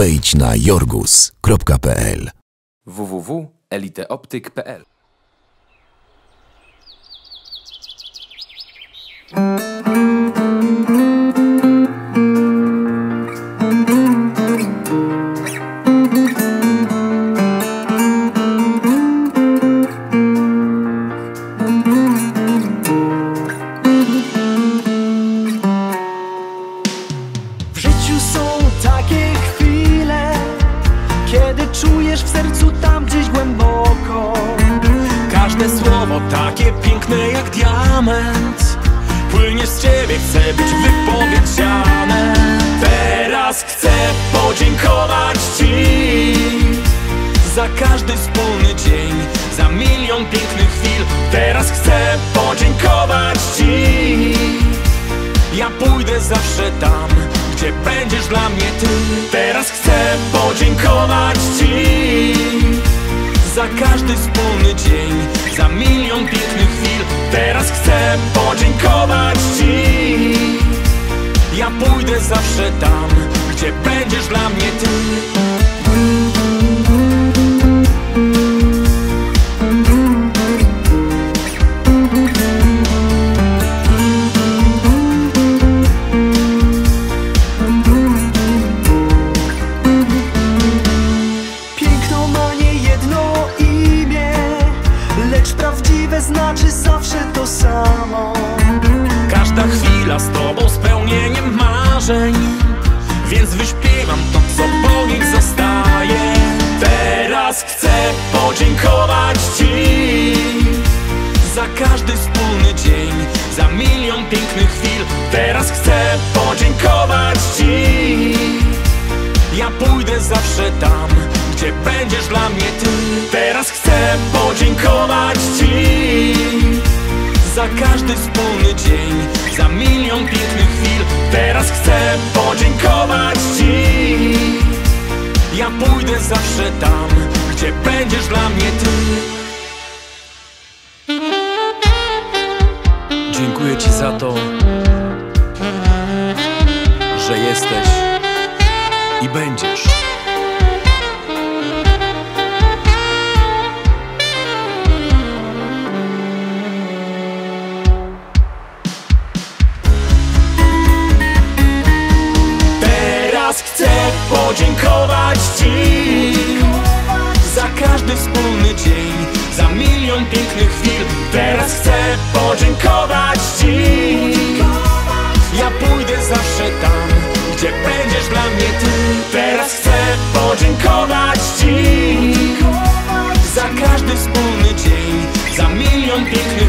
Wejdź na jorgus.pl www.eliteoptyk.pl piękne jak diament. Płynie z ciebie, chce być wypowiedziane. Teraz chcę podziękować ci Za każdy wspólny dzień Za milion pięknych chwil. Teraz chcę podziękować ci. Ja pójdę zawsze tam Gdzie będziesz dla mnie ty. Teraz chcę podziękować ci za każdy wspólny dzień, za milion pięknych chwil. Teraz chcę podziękować Ci. Ja pójdę zawsze tam, gdzie będziesz dla mnie Ty znaczy zawsze to samo. Każda chwila z Tobą spełnieniem marzeń Więc wyśpiewam to, co po nich zostaje Teraz chcę podziękować Ci Za każdy wspólny dzień Za milion pięknych chwil Teraz chcę każdy wspólny dzień, za milion pięknych chwil Teraz chcę podziękować Ci. Ja pójdę zawsze tam, gdzie będziesz dla mnie Ty. Dziękuję Ci za to, że jesteś i będziesz podziękować Ci Za każdy wspólny dzień Za milion pięknych chwil. Teraz chcę podziękować Ci. Ja pójdę zawsze tam Gdzie będziesz dla mnie Ty. Teraz chcę podziękować Ci Za każdy wspólny dzień Za milion pięknych